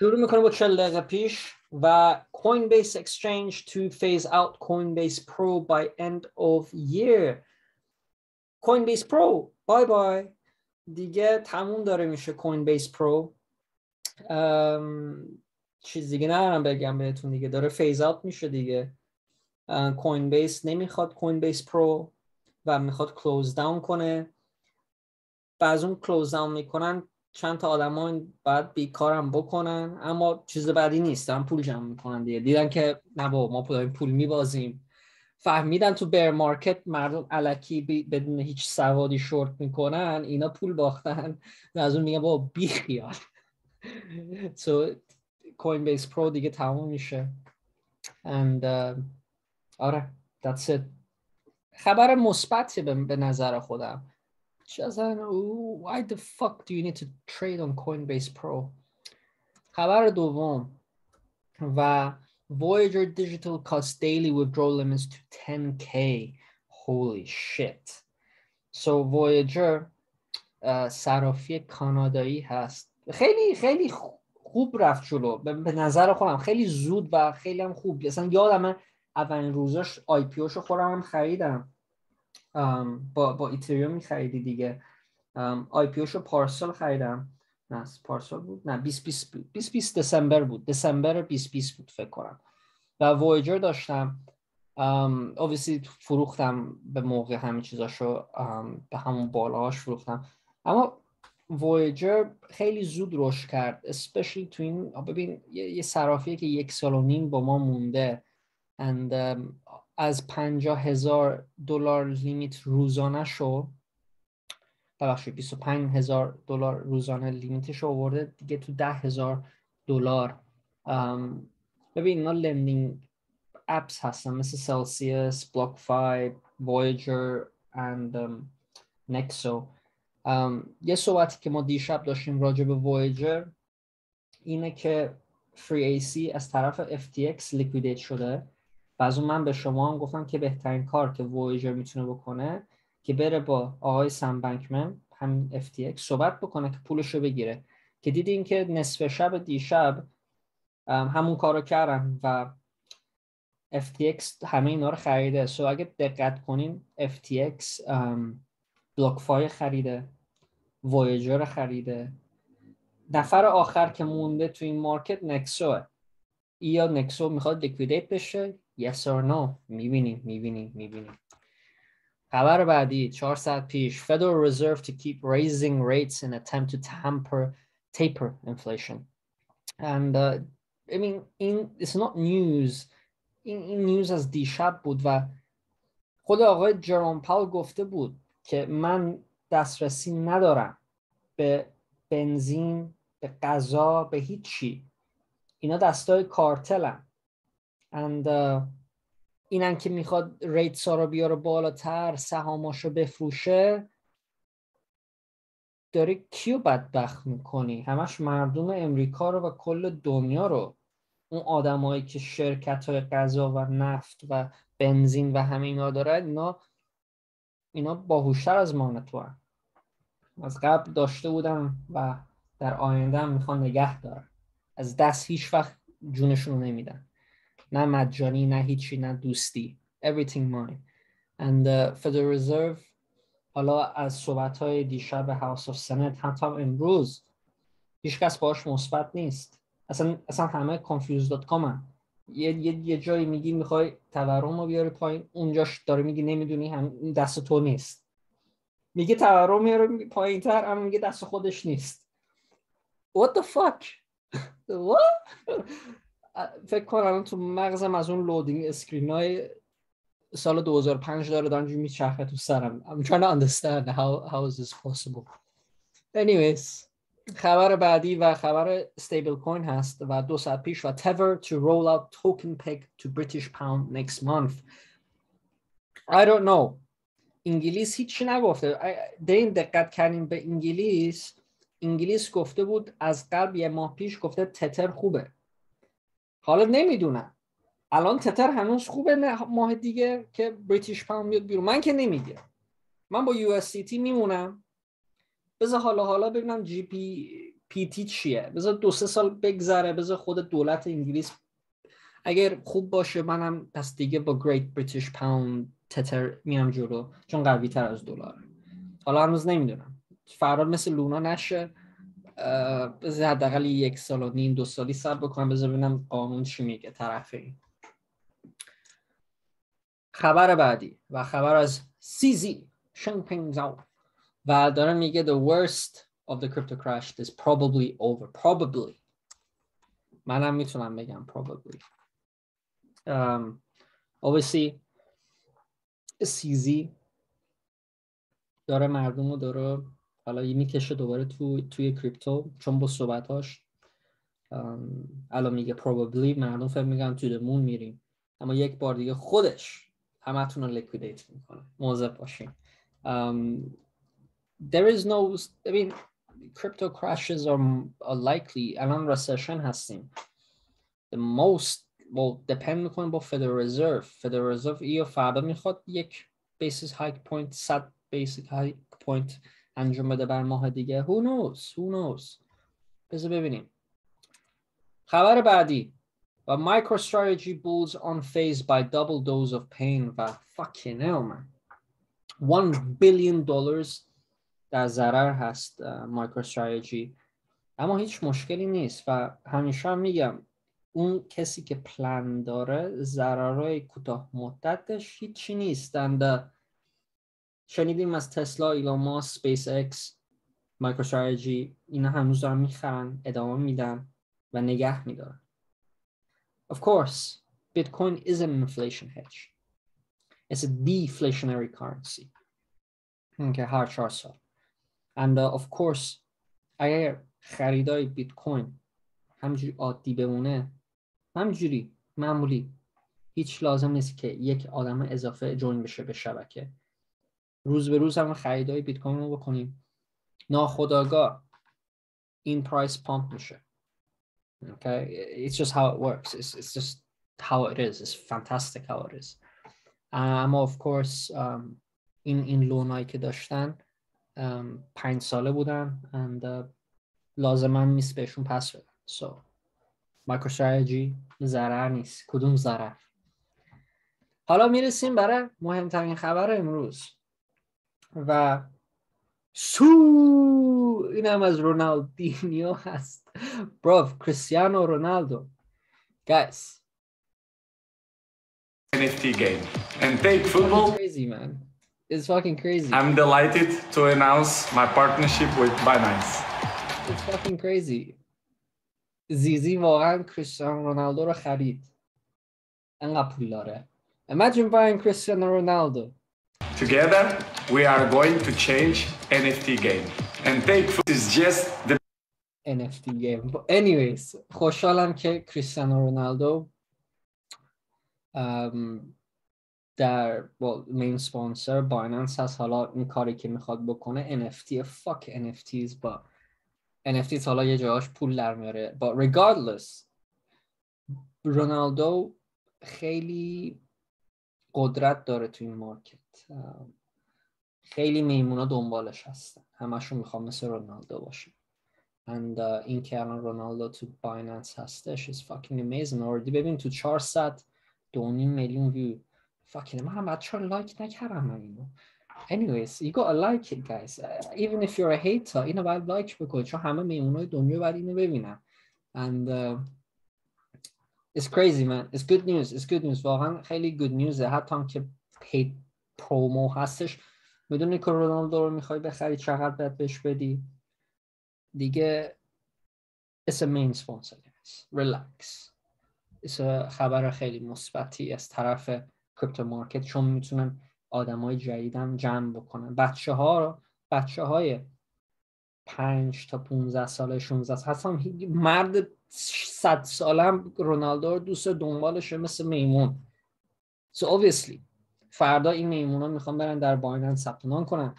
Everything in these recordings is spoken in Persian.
شروع می‌کنه با 40 دقیقه پیش و Coinbase Exchange to phase out Coinbase Pro by end of year. Coinbase Pro bye bye دیگه تموم داره میشه Coinbase Pro. چیز دیگه ندارم بگم بهتون دیگه. داره phase out میشه دیگه. Coinbase نمی‌خواد Coinbase Pro و می‌خواد close down کنه. و از اون کلوز داون می‌کنن چند تا آدما باید بیکارم بکنن اما چیز بعدی نیست هم پول جمع می‌کنن دیگه. دیدن که نه ما پول پول میبازیم. فهمیدن تو بر مارکت مردم علکی بدون هیچ سوادی شورت می‌کنن اینا پول باختن و از اون میگن با بی خیال. So Coinbase Pro دیگه تموم میشه. And uh, آره that's it. خبر مثبتی به نظر خودم. Why the fuck do you need to trade on Coinbase Pro? خبر دوم و Voyager Digital cuts daily withdrawal limits to 10k holy shit. So Voyager صرافی کانادایی هست خیلی خیلی خوب رفت جلو. به نظر خودم خیلی زود و خیلی هم خوب. اصلا یادم اولین روزاش IPO شو خودم هم خریدم. با با Ethereum خریدی دیگه. IPO شو پارسال خریدم. نه پارسال بود؟ نه 2020 بود 2020 دسامبر بود. دسامبر 2020 بود فکر کنم. و وایجر داشتم. obviously فروختم به موقع همین چیزاشو. به همون بالاهاش فروختم. اما وویجر خیلی زود رشد کرد especially تو این ببین یه صرافیه که یک سال و نیم با ما مونده. And um, از پنجاه هزار دلار limit روزانه شو. ببخشید 25 هزار دلار روزانه limit ش آورده. دیگه تو ده هزار دلار. ببین اینا lending apps هستن. مثل Celsius BlockFi وایجر and Nexo یه صحبتی که ما دیشب داشتیم راجع به وایجر اینه که فری ای سی از طرف FTX liquidate شده. و از اون من به شما هم گفتم که بهترین کار که وایجر می‌تونه بکنه که بره با آقای سم بنکمن همین FTX صحبت بکنه که پولش رو بگیره. که دیدین که نصف شب دیشب همون کارو کردن و FTX همه اینا رو خریده. so اگه دقت کنین FTX BlockFi خریده وایجر خریده. نفر آخر که مونده تو این market Nexo ه یا Nexo می‌خواد liquidate بشه yes or no? می‌بینیم می‌بینیم می‌بینیم خبر بعدی 400 پیش. Federal Reserve to keep raising rates in attempt to tamper taper inflation. And uh, I mean in, it's not news. این, این news از دیشب بود و خود آقای جرام پاول گفته بود که من دسترسی ندارم به بنزین به غذا به هیچی. اینا دستای کارتلن. And uh, اینن که می‌خواد ریت ها رو بیاره بالاتر سهاماش رو بفروشه داره کیو بدبخت می‌کنی؟ همش مردم امریکا رو و کل دنیا رو. اون آدمایی که شرکت های غذا و نفت و بنزین و همه اینا دارن اینا اینا باهوشتر از ما تو از قبل داشته بودم و در آینده هم می‌خوان نگه دارن. از دست هیچ وقت جونشون رو نمیدن. نه مجانی نه هیچی نه دوستی. Everything mine. And uh, Federal Reserve حالا از صحبت های دیشب هاوس of Senate حتی امروز هیچ کس باش مثبت نیست. اصلا اصلا همه confused.com هم یه, یه, یه جایی میگی می‌خوای تورم رو بیاری پایین اونجاش داره میگی نمی‌دونی هم دست تو نیست. میگه تورم میاره پایین تر اما میگه دست خودش نیست. What the fuck? What? فکر کنم تو مغزم از اون loading screen های سال 2005 داره دارم میچرخه تو سرم. I'm trying to understand how, how is this possible. Anyways خبر بعدی و خبر استیبل کوین هست و دو ساعت پیش و Tether to roll out token peg to British pound next month. I don't know. انگلیس هیچی نگفته. در این دقت کردیم به انگلیس. انگلیس گفته بود از قبل یه ماه پیش گفته تتر خوبه. حالا نمی‌دونم. الان تتر هنوز خوبه ماه دیگه که بریتیش پاوند میاد بیرون. من که نمیگه من با US میمونم. بذار حالا حالا ببینم GBPT چیه. بذار دو سه سال بگذره. بذار خود دولت انگلیس اگر خوب باشه منم پس دیگه با Great British Pound Tether میام جلو. چون قوی تر از دلار. حالا هنوز نمی‌دونم. فردا مثل Luna نشه. حداقل یک سال و نیم دو سالی سر بکنم بذار ببینم قانون چی میگه طرف این. خبر بعدی و خبر از سیزی شنپینگ زاو و داره میگه the worst of the crypto crash is probably over. Probably. منم می‌تونم بگم probably. um, obviously سیزی داره مردم رو داره حالا می‌کشه دوباره تو توی کریپتو چون با صحبتاش الان میگه probably مردم فکر میگن توی دمون میریم. اما یک بار دیگه خودش همتون رو لیکویدیت می‌کنه. موظف باشین. um, there is no I mean crypto crashes are, are likely الان recession هستیم. The most well depend می‌کنه با Federal Reserve. Federal Reserve ای فردا می‌خواد یک basis hike point 100 basic hike point انجام بده بر ماه دیگه. Who knows? Who knows? بذار ببینیم. خبر بعدی. و MicroStrategy bulls unfazed by double dose of pain و fucking hell man. 1 billion dollars در ضرر هست MicroStrategy. اما هیچ مشکلی نیست و همیشه هم میگم اون کسی که پلان داره ضررهای کوتاه مدتش هیچی نیست. And شنیدیم از تسلا ایلان ماسک سپیس اکس مایکروستراتژی اینا هنوز دارن می‌خرن ادامه میدن و نگه میدارن. Of course bitcoin is an inflation hedge. It's a deflationary currency. که هر چهار سال. And uh, of course اگر خریدای بیت کوین همجوری عادی بمونه همجوری معمولی هیچ لازم نیست که یک آدم اضافه جوین بشه به شبکه. روز به روز هم خریدای بیت کوین رو بکنیم. ناخداگاه این پرایس پامپ میشه. Okay? It's just how it works. It's, it's just how it is. It's fantastic how it is. اما of course um, این این لونایی که داشتن um, پنج ساله بودن and uh, لازما نیست بهشون پس بدن. So MicroStrategy ضرر نیست. کدوم ضرر؟ حالا می‌رسیم برای مهمترین خبر امروز. و سو این هم از رونالدینیو هست برو کریستیانو رونالدو guys NFT game and take football. crazy man it's fucking crazy I'm delighted to announce my partnership with Binance. it's fucking crazy زیزی واقعا کریستیانو رونالدو رو خرید انقدر پول داره imagine buying کریستیانو رونالدو Together, we are going to change NFT game. And take football is just the NFT game. But anyways خوشحالم که کریستیانو رونالدو ام، در با مین سپانسر بایننس هست. حالا این کاری که می‌خواد بکنه NFT fuck NFTs با NFTs حالا یه جاهاش پول در میاره. با regardless رونالدو خیلی قدرت داره تو این market ام، خیلی میمونا دنبالش هستن. همشون می‌خوام مثل رونالدو باشه and uh, این که الان رونالدو تو Binance هستش is fucking amazing. Already ببین تو 400 دو نیم میلیون ویو fucking من چرا like نکردم من اینو. Anyways you gotta like it guys. Uh, even if you're a hater اینو باید like بکنی. چون همه میمونای دنیا باید اینو ببینن. And uh, it's crazy man. It's good news. It's good news. واقعا خیلی good news. حتی هم که paid پرومو هستش. می‌دونی که رونالدو رو می‌خوای بخری چقدر باید بهش بدی؟ دیگه it's a main sponsor guys. Relax. It's a خبر خیلی مثبتی از طرف کریپتو مارکت چون می‌تونن آدم های جدیدم جمع بکنن. بچه ها رو بچه های پنج تا 15 ساله 16 ساله. اصلا مرد صد ساله هم رونالدو رو دوست دنبالشه مثل میمون. So obviously فردا این میمونا می‌خوان برن در بایننس ثبت نام کنن.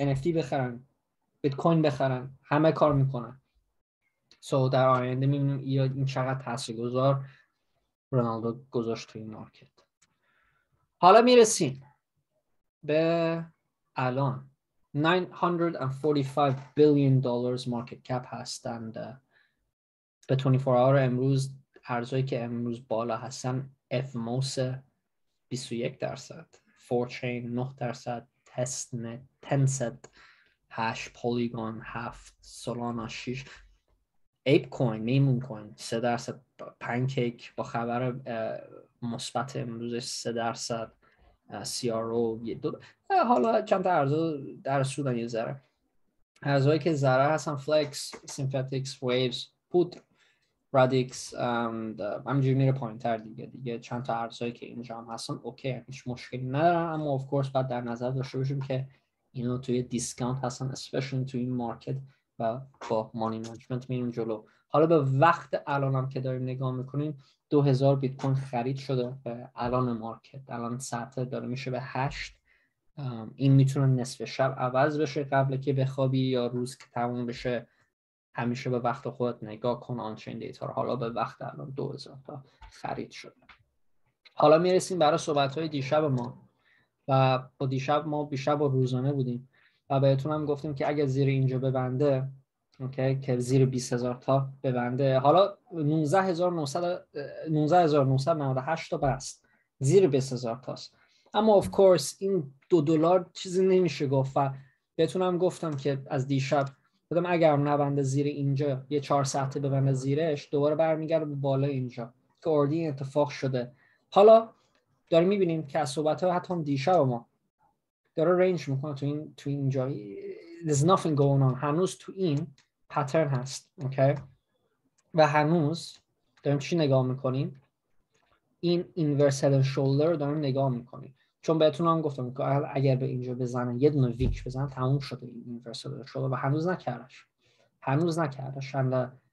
NFT بخرن بیت کوین بخرن همه کار می‌کنن. سو در آینده می‌بینیم این چقدر تاثیرگذار رونالدو گذاشت توی این مارکت. حالا می‌رسیم به الان. 945 billion dollars مارکت کپ هستند. به 24 hour امروز ارزهایی که امروز بالا هستن اف موس 21 درصد. فورچین 9 درصد. تست نت تنست 8 پولیگون 7 سولانا 6 ایپ کوین میمون کوین 3 درصد. پنکیک با خبر مثبت امروزش 3 درصد. CRO دو حالا چند تا ارزو در سودن یه ذره. ارزهایی که ذره هستن Flex Synthetix Waves پود Radix همینجوری میره پایین تر دیگه دیگه چند تا ارزهایی که اینجا هم هستن okay هیچ مشکلی ندارن. اما of course باید در نظر داشته باشیم که اینا توی discount هستن especially توی این market و با money management میریم جلو. حالا به وقت الانم که داریم نگاه می‌کنیم 2000 بیت کوین خرید شده به الان مارکت الان ساعت داره میشه به 8 این می‌تونه نصف شب عوض بشه قبل که بخوابی یا روز که تموم بشه. همیشه به وقت خودت نگاه کن آنچین دیتا رو. حالا به وقت الان 2000 تا خرید شده. حالا می‌رسیم برای صحبت های دیشب ما. و با دیشب ما بیشتر با روزانه بودیم. و بهتون هم گفتیم که اگر زیر اینجا ببنده اوکی که زیر 20000 تا ببنده. حالا 19998 تا بست. زیر 20000 تاست. اما اف کورس این دو دلار چیزی نمیشه گفت. و بهتونم گفتم که از دیشب بودم اگر نبنده زیر اینجا یه چهار ساعته ببنده زیرش دوباره برمیگرده به بالا اینجا که اردی اتفاق شده. حالا داریم می‌بینیم که از صحبت ها حتی دیشب ما داره رنج می‌کنه تو این تو اینجا. There's nothing going on. هنوز تو این پترن هست اوکی و هنوز داریم چی نگاه می‌کنیم؟ این اینورسل شولدر رو داریم نگاه می‌کنیم. چون بهتون هم گفتم که اگر به اینجا بزنن یه دونه ویک بزنن تموم شده این اینورسل شولدر و هنوز نکردش. هنوز نکردش.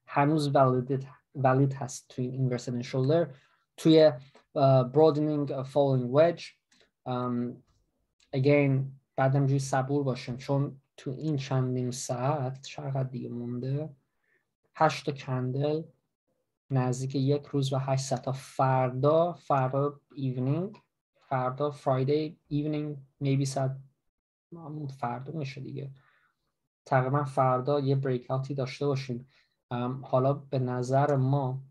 هنوز valid valid هست توی این اینورسل شولدر. توی falling wedge. Um, again باید یه جوری صبور باشیم. چون تو این چندین ساعت چقدر دیگه مونده؟ هشت candle نزدیک یک روز و هشت ساعت فردا. فردا evening فردا Friday evening maybe ساعت فردا میشه دیگه. تقریبا فردا یه breakout ی داشته باشیم. حالا به نظر ما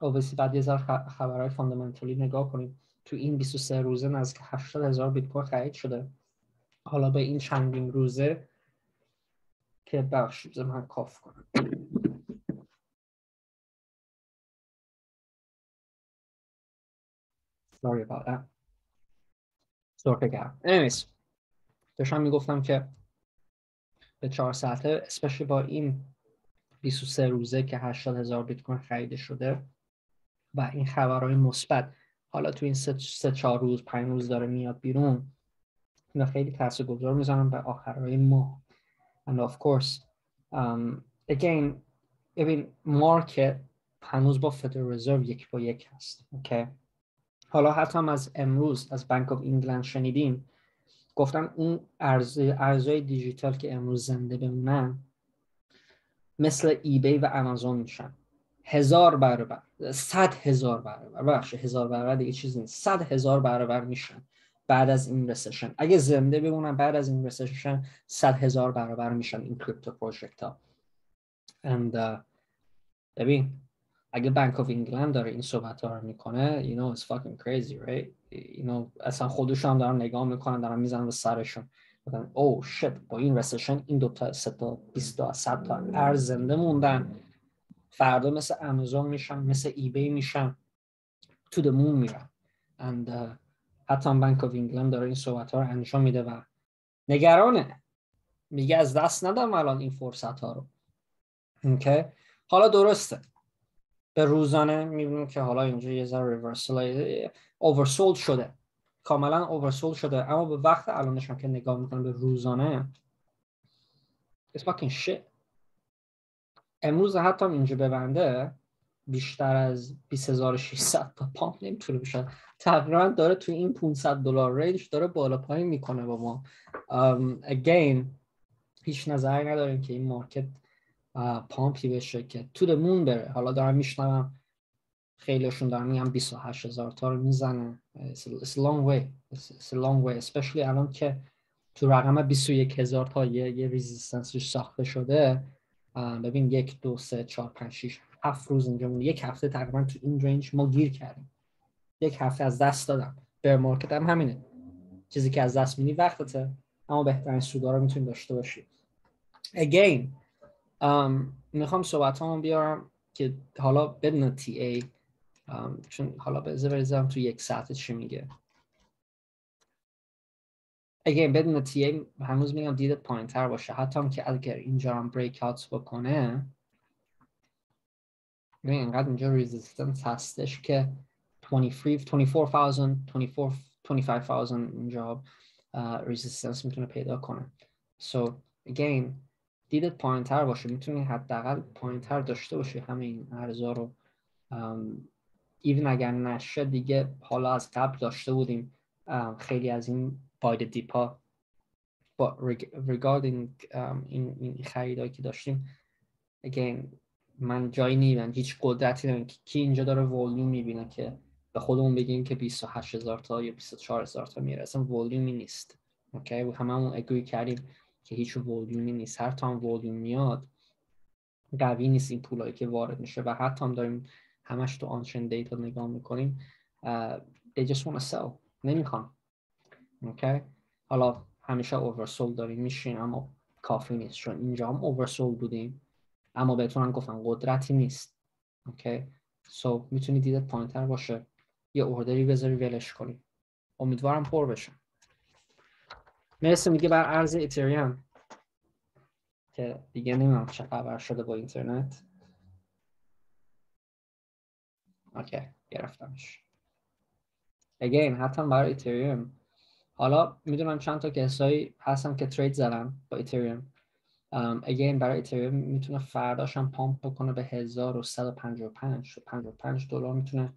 اوبسی بعد یه ذره خبرهای فاندامنتالی نگاه کنیم. تو این 23 روزه نزدیک 80 هزار بیت کوین خرید شده. حالا به این چندین روزه که بخش من کاف کنم. Sorry about that. سرخه گرم anyways داشتم می‌گفتم که به چهار ساعته اسپشی با این 23 روزه که 80 هزار بیت کوین خریده شده و این خبرهای مثبت. حالا تو این سه, سه چهار روز پنج روز داره میاد بیرون. اینا خیلی تاثیرگذار می‌زنن به آخرهای ماه. And of course um, again ببین market هنوز با فدرال رزرو یک با یک هست. Okay? حالا حتی هم از امروز از Bank of England شنیدیم گفتن اون ارزهای دیجیتال که امروز زنده بمونن مثل eBay و امازون میشن. هزار برابر صد هزار برابر. بخش هزار برابر دیگه چیزی نیست. صد هزار برابر میشن بعد از این recession اگه زنده بمونن بعد از این recession صد هزار برابر میشن این crypto project ها. And uh, ببین اگه Bank of England داره این صحبت ها رو می‌کنه you know it's fucking crazy right? you know اصلا خودشون هم دارن نگاه می‌کنن دارن می‌زنن به سرشون. او oh shit با این رسشن این دو تا سه تا 20 تا 100 تا ارز زنده موندن. فردا مثل امازون میشن مثل ایبی میشن. تو دمون میرن. And uh, حتی بانک آف انگلند داره این صحبت ها رو انجام میده و نگرانه. میگه از دست ندم الان این فرصت ها رو. Okay. حالا درسته. به روزانه می‌بینیم که حالا اینجا یه ذره ریورسال oversold شده. کاملا oversold شده. اما به وقت الانش که نگاه می‌کنم به روزانه it's fucking shit. امروز حتی اینجا ببنده بیشتر از 20600 تا pump نمی‌تونه بشه. تقریبا داره توی این 500 دلار range داره بالا پایین می‌کنه با ما. Um, again هیچ نظری نداریم که این market pump ی بشه که to the moon بره. حالا دارم میشنوم. خیلیشون دارن میگن 28 هزار تا رو می‌زنه. It's, a long way. It's, a long way. Especially الان که تو رقم 21 هزار تا یه, یه ریزیستنسش ساخته شده ببین یک دو سه چهار پنج شیش هفت روز اینجا مونده. یک هفته تقریبا تو این رنج ما گیر کردیم. یک هفته از دست دادم. بر مارکت هم همینه. چیزی که از دست میدی وقتته. اما بهترین سودا رو می‌تونی داشته باشی. Again می‌خوام صحبت هم بیارم که حالا بدون TA چون حالا بذار تو یک ساعت چی میگه. again بدون TA هنوز میگم دیدت پایین تر باشه. حتی هم که اگر اینجا هم break بکنه ببین اینقدر اینجا resistance هستش که 24,000 25,000 اینجا resistance می‌تونه پیدا کنه. So again دیدت پایین تر باشه می‌تونی حداقل پایین تر داشته باشی همه این ارزا رو. ایون اگر نشه دیگه حالا از قبل داشته بودیم. خیلی از این باید دیپا با regarding این, این خریدایی که داشتیم again من جایی نیمن هیچ قدرتی نمیم کی اینجا داره ولیوم می‌بینه که به خودمون بگیم که 28 هزار تا یا 24 هزار تا اصلا ولیومی نیست. Okay هممون agree کردیم. که هیچ ولیومی نیست. هر تا ولیوم میاد قوی نیست این پولایی که وارد میشه و حتی هم داریم همش تو on-chain data نگاه می‌کنیم they just wanna sell. نمی‌خوان. Okay حالا همیشه oversold داریم میشین اما کافی نیست. چون اینجا هم oversold بودیم اما بهتون گفتم قدرتی نیست. Okay so می‌تونی دیدت پایینتر باشه. یه order ی بذاری ولش کنی. امیدوارم پر بشه. مرسی میگه بر ارز Ethereum که دیگه نمی‌دونم چه خبر شده با اینترنت. Okay گرفتمش. Again حتی برای Ethereum حالا می‌دونم چند تا کسایی هستن که trade زدن با Ethereum again برای Ethereum می‌تونه فرداش هم pump بکنه به 1155 55 دلار می‌تونه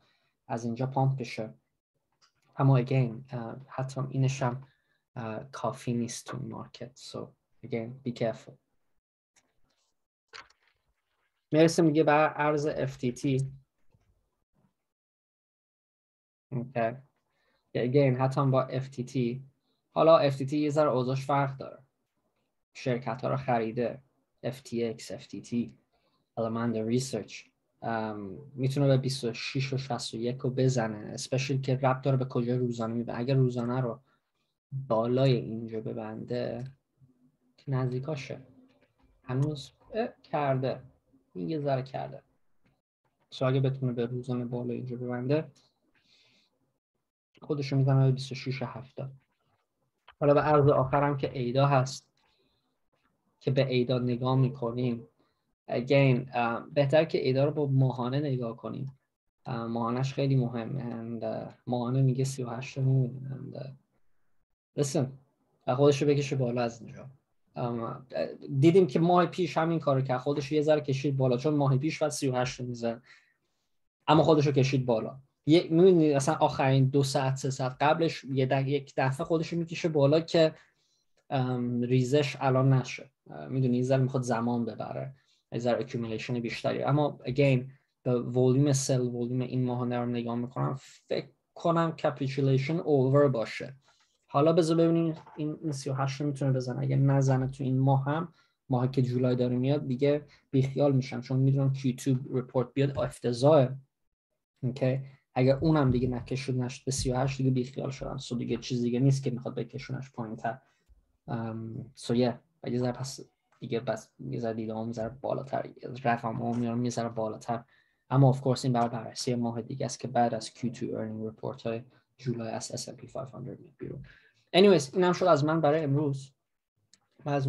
از اینجا پامپ بشه. اما اگین حتی اینش هم کافی نیست تو مارکت. So again be careful. مرسی میگه بر ارز FTT okay. again حتی با FTT حالا FTT یه ذره اوضاش فرق داره. شرکت ها رو خریده. FTX, FTT Element Research. می‌تونه به 26 و 61 رو بزنه. اسپشیل که رب داره به کجا روزانه میبنده اگر روزانه رو بالای اینجا ببنده نزدیکاشه. هنوز کرده. این یه ذره کرده. سو اگه بتونه به روزانه بالای اینجا ببنده خودشو می‌زنه به 26 هفته حالا به عرض آخرم که ایدا هست که به ایدا نگاه می‌کنیم. Again بهتر که ایدا رو با ماهانه نگاه کنیم. ماهانش خیلی مهمه. ماهانه میگه 38 میمونه and listen خودش رو بکشه بالا از اینجا. دیدیم که ماه پیش همین کارو کرد. خودش یه ذره کشید بالا چون ماه پیش بعد 38 میزن اما خودش رو کشید بالا. می‌بینید اصلا آخرین دو ساعت سه ساعت قبلش یه دق... یک دفعه خودش رو می‌کشه بالا که ریزش الان نشه. می‌دونی این ذره می‌خواد زمان ببره. از accumulation بیشتری. اما again به volume sell volume این ماهانه رو نگاه می‌کنم فکر کنم capitulation over باشه. حالا بذار ببینیم این این 38 رو می‌تونه بزنه. اگه نزنه تو این ماه هم ماهی که جولای داره میاد دیگه بیخیال میشن چون می‌دونم که Q2 report بیاد افتضاحه. Okay؟ اگر اونم دیگه نکشود نشد به 38 دیگه بیخیال شدن. So دیگه چیز دیگه نیست که می‌خواد بکشونش پایین تر سو یه اگه پس دیگه بس یه ذره دیده می‌ذاره بالاتر رقم ها میارم می‌ذاره بالاتر. اما of course این برای بررسی ماه دیگه است که بعد از Q2 earning report های جولای از S&P 500 میاد بیرون anyways این هم شد از من برای امروز